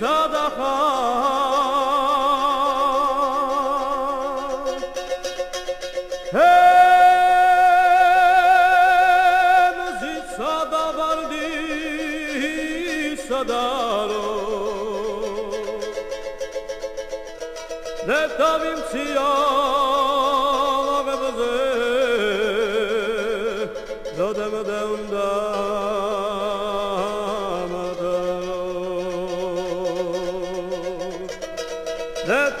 sadaka Hey muzit sada vardı sadaro Ne tavim siyah Pipilique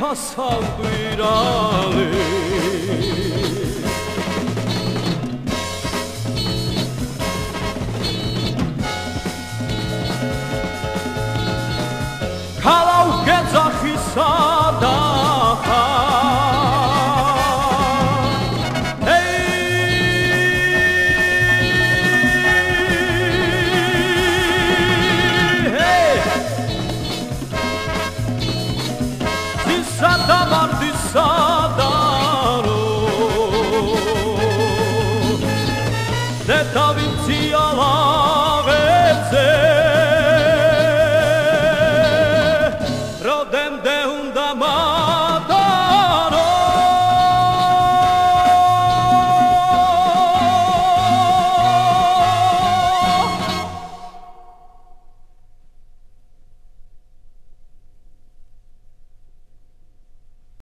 Iremim tasal Santa Martissana